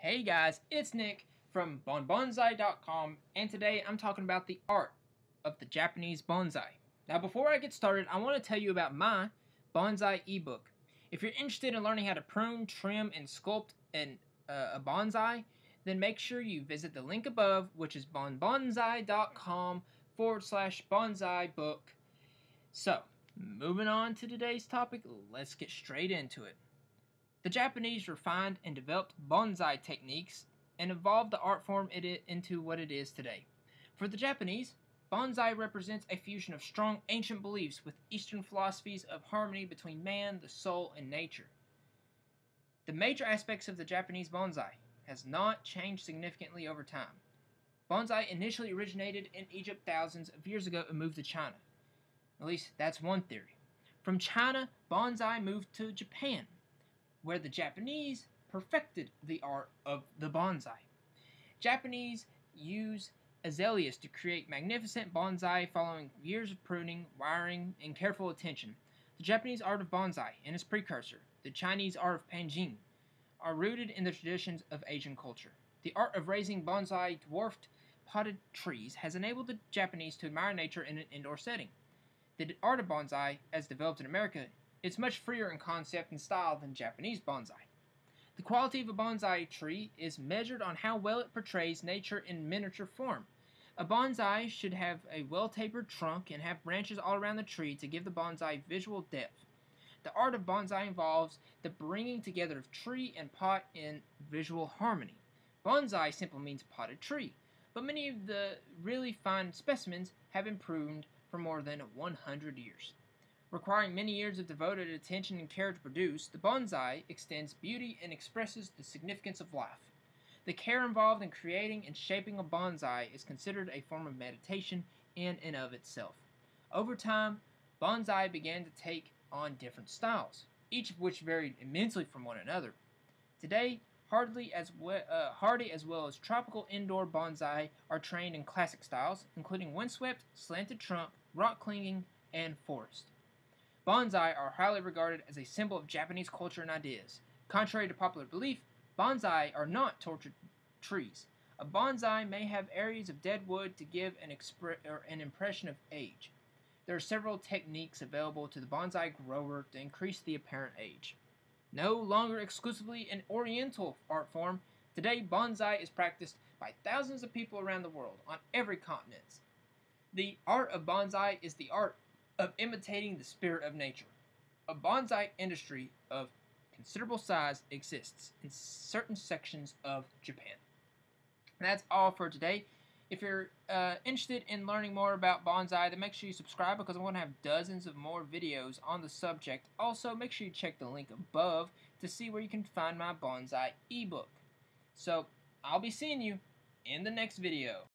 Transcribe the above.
Hey guys, it's Nick from bonnebonsai.com and today I'm talking about the art of the Japanese bonsai. Now before I get started, I want to tell you about my bonsai ebook. If you're interested in learning how to prune, trim, and sculpt an, uh, a bonsai, then make sure you visit the link above, which is bonnebonsai.com forward slash bonsai book. So, moving on to today's topic, let's get straight into it. The Japanese refined and developed bonsai techniques and evolved the art form into what it is today. For the Japanese, bonsai represents a fusion of strong ancient beliefs with Eastern philosophies of harmony between man, the soul, and nature. The major aspects of the Japanese bonsai has not changed significantly over time. Bonsai initially originated in Egypt thousands of years ago and moved to China. At least that's one theory. From China, bonsai moved to Japan, where the Japanese perfected the art of the bonsai. Japanese use azaleas to create magnificent bonsai following years of pruning, wiring, and careful attention. The Japanese art of bonsai and its precursor, the Chinese art of penjing, are rooted in the traditions of Asian culture. The art of raising bonsai dwarfed potted trees has enabled the Japanese to admire nature in an indoor setting. The art of bonsai, as developed in America, is much freer in concept and style than Japanese bonsai. The quality of a bonsai tree is measured on how well it portrays nature in miniature form. A bonsai should have a well-tapered trunk and have branches all around the tree to give the bonsai visual depth. The art of bonsai involves the bringing together of tree and pot in visual harmony. Bonsai simply means potted tree, but many of the really fine specimens have been pruned for more than 100 years. Requiring many years of devoted attention and care to produce, the bonsai extends beauty and expresses the significance of life. The care involved in creating and shaping a bonsai is considered a form of meditation in and of itself. Over time, bonsai began to take on different styles, each of which varied immensely from one another. Today, hardly as uh, hardy as well as tropical indoor bonsai are trained in classic styles, including windswept, slanted trunk, rock clinging, and forest. Bonsai are highly regarded as a symbol of Japanese culture and ideas. Contrary to popular belief, bonsai are not tortured trees. A bonsai may have areas of dead wood to give an, an impression of age. There are several techniques available to the bonsai grower to increase the apparent age. No longer exclusively an oriental art form, today bonsai is practiced by thousands of people around the world on every continent. The art of bonsai is the art of imitating the spirit of nature. A bonsai industry of considerable size exists in certain sections of Japan. that's all for today. If you're uh, interested in learning more about bonsai, then make sure you subscribe because I'm going to have dozens of more videos on the subject. Also, make sure you check the link above to see where you can find my bonsai ebook. So, I'll be seeing you in the next video.